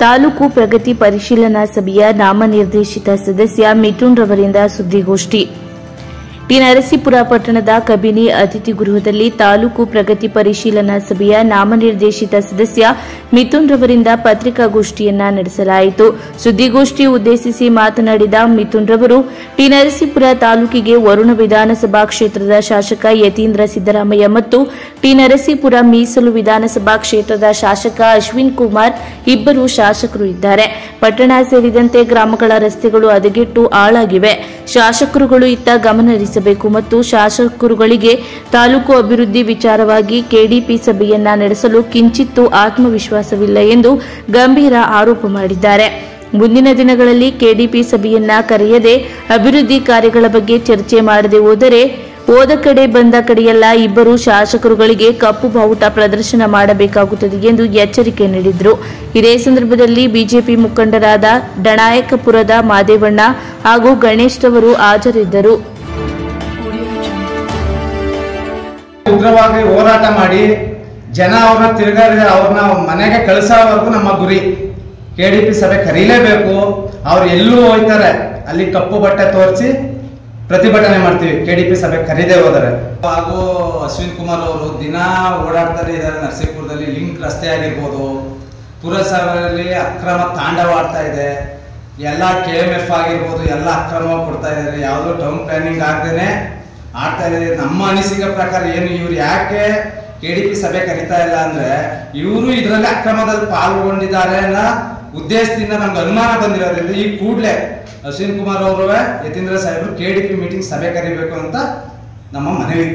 ತಾಲೂಕು ಪ್ರಗತಿ ಪರಿಶೀಲನಾ ಸಭೆಯ ನಾಮನಿರ್ದೇಶಿತ ಸದಸ್ಯ ಮಿಥುನ್ ರವರಿಂದ ಸುದ್ದಿಗೋಷ್ಠಿ ಟಿ ನರಸೀಪುರ ಪಟ್ಟಣದ ಕಬಿನಿ ಅತಿಥಿ ಗೃಹದಲ್ಲಿ ತಾಲೂಕು ಪ್ರಗತಿ ಪರಿಶೀಲನಾ ಸಭೆಯ ನಾಮನಿರ್ದೇಶಿತ ಸದಸ್ಯ ಮಿಥುನ್ ರವರಿಂದ ಪತ್ರಿಕಾಗೋಷ್ಠಿಯನ್ನ ನಡೆಸಲಾಯಿತು. ಸುದ್ದಿಗೋಷ್ಠಿ ಉದ್ದೇಶಿಸಿ ಮಾತನಾಡಿದ ಮಿಥುನ್ ರವರು ಟಿ ನರಸೀಪುರ ತಾಲೂಕಿಗೆ ವರುಣ ವಿಧಾನಸಭಾ ಕ್ಷೇತ್ರದ ಶಾಸಕ ಯತೀಂದ್ರ ಸಿದ್ದರಾಮಯ್ಯ ಮತ್ತು ಟಿ ನರಸೀಪುರ ಮೀಸಲು ವಿಧಾನಸಭಾ ಕ್ಷೇತ್ರದ ಶಾಸಕ ಅಶ್ವಿನ್ ಕುಮಾರ್ ಇಬ್ಬರು ಶಾಸಕರು ಇದ್ದಾರೆ. ಪಟ್ಟಣ ಸೇರಿದಂತೆ ಗ್ರಾಮಗಳ ರಸ್ತೆಗಳು ಹದಗೆಟ್ಟು ಹಾಳಾಗಿವೆ. ಶಾಸಕರುಗಳು ಇತ್ತ ಗಮನಹರಿಸಬೇಕು ಮತ್ತು ಶಾಸಕರುಗಳಿಗೆ ತಾಲೂಕು ಅಭಿವೃದ್ಧಿ ವಿಚಾರವಾಗಿ ಕೆಡಿಪಿ ಸಭೆಯನ್ನ ನಡೆಸಲು ಕಿಂಚಿತ್ತೂ ಆತ್ಮವಿಶ್ವಾಸವಿಲ್ಲ ಎಂದು ಗಂಭೀರ ಆರೋಪ ಮಾಡಿದ್ದಾರೆ. ಮುಂದಿನ ದಿನಗಳಲ್ಲಿ ಕೆಡಿಪಿ ಸಭೆಯನ್ನ ಕರೆಯದೆ ಅಭಿವೃದ್ಧಿ ಕಾರ್ಯಗಳ ಬಗ್ಗೆ ಚರ್ಚೆ ಮಾಡದೆ ಹೋದರೆ ಹೋದ ಕಡೆ ಬಂದ ಕಡೆಯೆಲ್ಲ ಇಬ್ಬರು ಶಾಸಕರುಗಳಿಗೆ ಕಪ್ಪು ಬಾವುಟ ಪ್ರದರ್ಶನ ಮಾಡಬೇಕಾಗುತ್ತದೆ ಎಂದು ಎಚ್ಚರಿಕೆ ನೀಡಿದರು. ಇದೇ ಸಂದರ್ಭದಲ್ಲಿ ಬಿಜೆಪಿ ಮುಖಂಡರಾದ ಡಣಾಯಕಪುರದ ಮಾದೇವಣ್ಣ ಹಾಗೂ ಗಣೇಶ್ ರವರು ಹಾಜರಿದ್ದರು. ಉಗ್ರವಾಗಿ ಹೋರಾಟ ಮಾಡಿ ಜನ ಅವ್ರನ್ನ ತಿರುಗಾಡಿದ ಅವ್ರನ್ನ ಮನೆಗೆ ಕಳಿಸೋವರೆಗೂ ನಮ್ಮ ಗುರಿ. ಕೆ ಡಿ ಪಿ ಸಭೆ ಕರೀಲೇಬೇಕು. ಅವ್ರು ಎಲ್ಲೂ ಹೋಯ್ತಾರೆ ಅಲ್ಲಿ ಕಪ್ಪು ಬಟ್ಟೆ ತೋರಿಸಿ ಪ್ರತಿಭಟನೆ ಮಾಡ್ತೀವಿ. ಕೆ ಡಿ ಪಿ ಸಭೆ ಕರೀದೇ ಹೋದರೆ. ಹಾಗೂ ಅಶ್ವಿನ್ ಕುಮಾರ್ ಅವರು ದಿನ ಓಡಾಡ್ತಾರೆ. ಇದ್ದಾರೆ ನರಸೀಪುರದಲ್ಲಿ. ಲಿಂಕ್ ರಸ್ತೆ ಆಗಿರ್ಬೋದು. ಪುರಸಭೆಯಲ್ಲಿ ಅಕ್ರಮ ತಾಂಡವಾಡ್ತಾ ಇದೆ. ಎಲ್ಲ ಕೆ ಎಂ ಎಫ್ ಆಗಿರ್ಬೋದು. ಎಲ್ಲ ಅಕ್ರಮ ಕೊಡ್ತಾ ಇದ್ದಾರೆ ಯಾವುದೋ ಟೌನ್ ಪ್ಲಾನಿಂಗ್ ಆಗದೇನೆ ಆಡ್ತಾ ಇದೆ. ನಮ್ಮ ಅನಿಸಿಕೆ ಪ್ರಕಾರ ಏನು ಇವ್ರು ಯಾಕೆ ಕೆ ಡಿ ಪಿ ಸಭೆ ಕರೀತಾ ಇಲ್ಲ ಅಂದ್ರೆ ಇವರು ಇದರಲ್ಲಿ ಅಕ್ರಮದಲ್ಲಿ ಪಾಲ್ಗೊಂಡಿದ್ದಾರೆ ಅನ್ನೋ ಉದ್ದೇಶದಿಂದ ನಮ್ಗೆ ಅನುಮಾನ ಬಂದಿರೋದ್ರಿಂದ ಈ ಕೂಡಲೇ ಅಶ್ವಿನ್ ಕುಮಾರ್ ಅವರು ಯತೀಂದ್ರ ಸಾಹೇಬರು ಕೆ ಡಿ ಪಿ ಮೀಟಿಂಗ್ ಸಭೆ ಕರಿಬೇಕು ಅಂತ ನಮ್ಮ ಮನವಿ.